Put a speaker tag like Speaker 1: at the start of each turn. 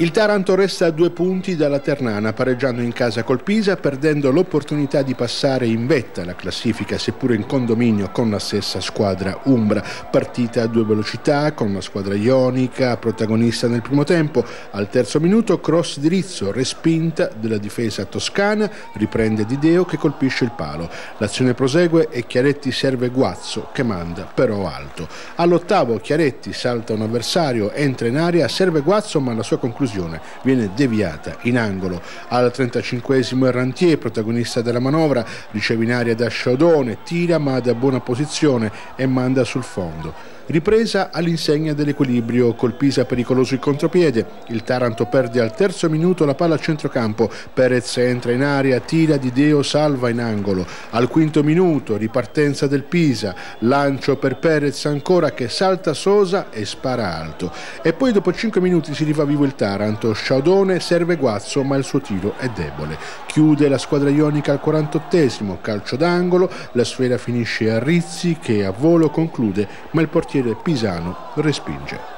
Speaker 1: Il Taranto resta a due punti dalla Ternana, pareggiando in casa col Pisa, perdendo l'opportunità di passare in vetta la classifica, seppure in condominio con la stessa squadra Umbra. Partita a due velocità, con la squadra ionica protagonista nel primo tempo. Al terzo minuto, cross di Rizzo, respinta della difesa toscana, riprende Di Deo che colpisce il palo. L'azione prosegue e Chiaretti serve Guazzo, che manda però alto. All'ottavo Chiaretti salta un avversario, entra in aria, serve Guazzo, ma la sua conclusione conclusione viene deviata in angolo. Al 35esimo Errantier, protagonista della manovra, riceve in aria da Sciaudone, tira ma da buona posizione e manda sul fondo. Ripresa all'insegna dell'equilibrio, col Pisa pericoloso il contropiede, il Taranto perde al terzo minuto la palla a centrocampo, Perez entra in aria, tira di Deo, salva in angolo. Al quinto minuto, ripartenza del Pisa, lancio per Perez ancora che salta Sosa e spara alto. E poi dopo cinque minuti si rifa vivo il Taranto, Sciaudone serve Guazzo ma il suo tiro è debole. Chiude la squadra ionica al 48esimo, calcio d'angolo, la sfera finisce a Rizzi che a volo conclude ma il portiere pisano respinge.